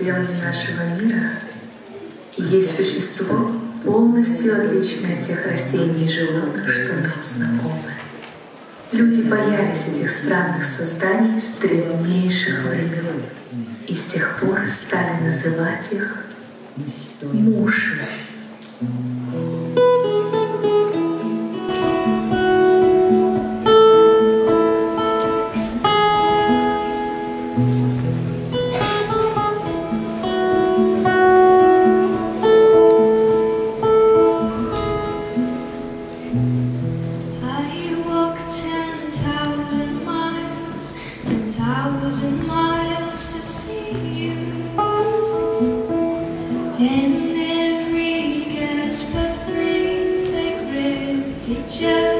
пределами нашего мира есть существо, полностью отличное от тех растений и животных, что нам знакомы. Люди боялись этих странных созданий стрелнейших времен и с тех пор стали называть их муши. thousand miles to see you in every gasp of breath they grip each other.